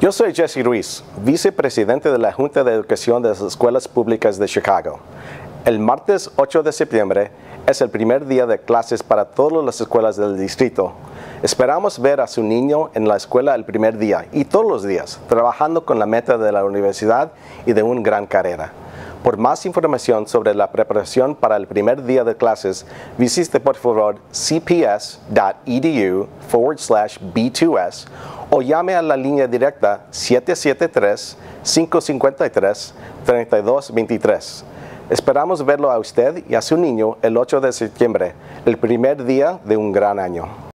Yo soy Jesse Ruiz, vicepresidente de la Junta de Educación de las Escuelas Públicas de Chicago. El martes 8 de septiembre es el primer día de clases para todas las escuelas del distrito. Esperamos ver a su niño en la escuela el primer día y todos los días, trabajando con la meta de la universidad y de una gran carrera. Por más información sobre la preparación para el primer día de clases, visite por favor cps.edu forward slash B2S o llame a la línea directa 773-553-3223. Esperamos verlo a usted y a su niño el 8 de septiembre, el primer día de un gran año.